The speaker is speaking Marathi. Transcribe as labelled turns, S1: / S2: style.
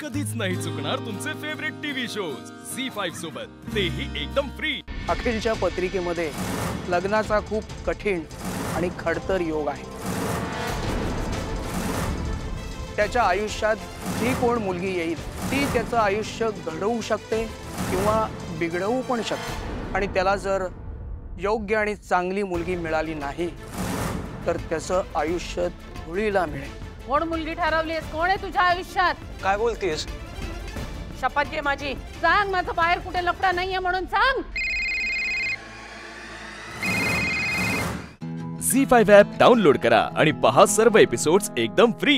S1: कधीच नाही चुकणार तुमचे favourite TV shows Zee five सोबत. तेही एकदम फ्री
S2: अखिलच्या पत्रिकेमध्ये लग्नाचा खूप कठीण आणि खडतर योग आहे. त्याच्या आयुष्यात जी कोण मुलगी येईल ती त्याचं आयुष्य घडवू शकते किंवा बिघडवू पण शकते. आणि त्याला जर योग्य आणि चांगली मुलगी मिळाली नाही तर त्याचं आयुष्य धुळीला मिळेल.
S3: कोण मुलगी ठरवलीस. कोण आहे तुझ्या आयुष्यात?
S4: काय बोलतेस?
S3: शपथ घे माझी. सांग माझं बाहेर कुठे लफडा नाहीये म्हणून सांग.
S1: झी फाईव्ह ॲप डाउनलोड करा आणि पहा सर्व एपिसोड्स एकदम फ्री.